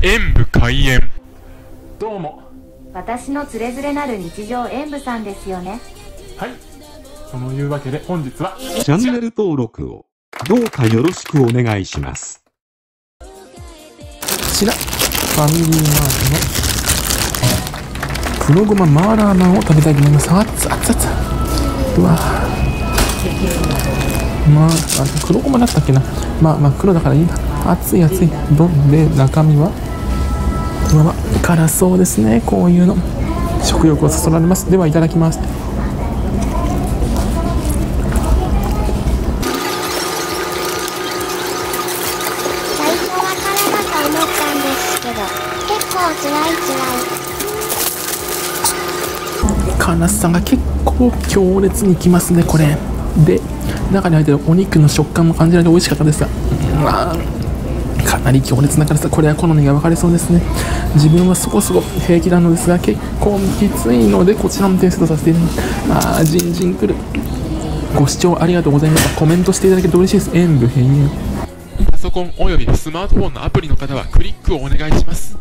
演武開演。どうも。私のつれづれなる日常演舞さんですよね。はい。そのいうわけで本日は。チャンネル登録をどうかよろしくお願いします。こちらファミリーマートの。黒ごまマーラーマンを食べたいと思います。熱々熱々うわまああ黒ごまだったっけな。まあまあ黒だからいいな。熱い熱い。どんで中身は？辛そうですね。こういうの。食欲をそそられます。ではいただきます。最初は空だと思ったんですけど、結構辛い辛い。辛さが結構強烈にきますねこれ。で中に入ってるお肉の食感も感じられて美味しかったですが。うわーかなり強烈な辛さ。これは好みが分かれそうですね。自分はそこそこ平気なのですが結構きついのでこちらも点数とさせていただきます。あーじんじんくる。ご視聴ありがとうございましたコメントしていただけると嬉しいです。演武編入パソコンおよびスマートフォンのアプリの方はクリックをお願いします。